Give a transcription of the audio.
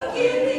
Give